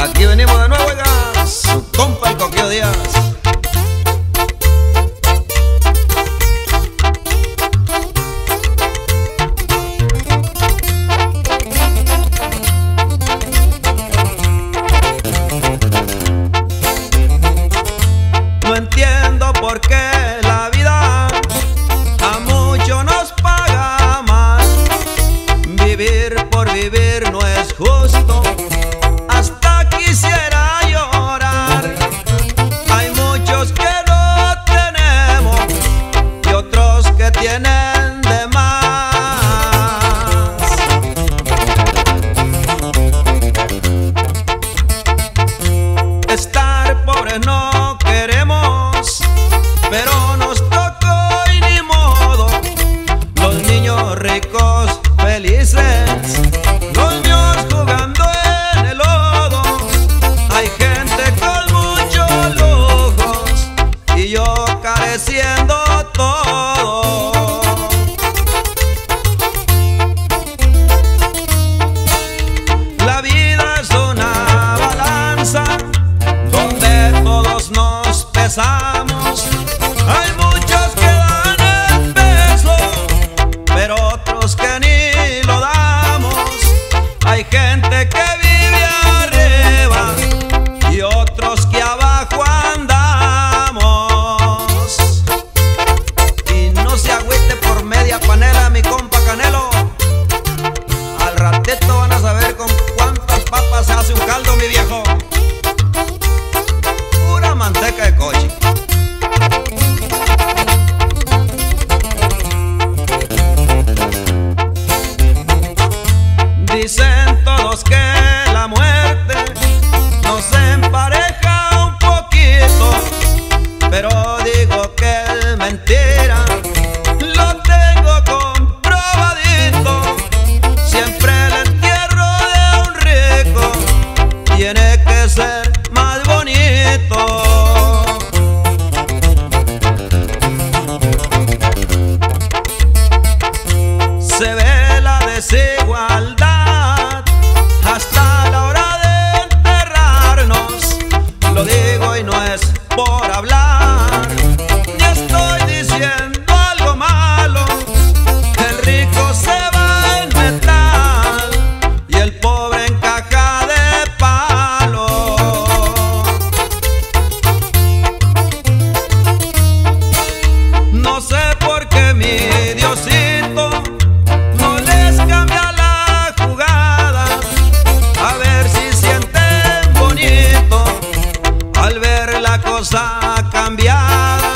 Aquí venimos de nuevo, oiga, su compa el Coquio Díaz. Beats. Dicen todos que la muerte nos empareja un poquito, pero digo que es mentira. Lo tengo comprobadito, siempre el entierro de un rico tiene que ser más bonito. al ver la cosa cambiar.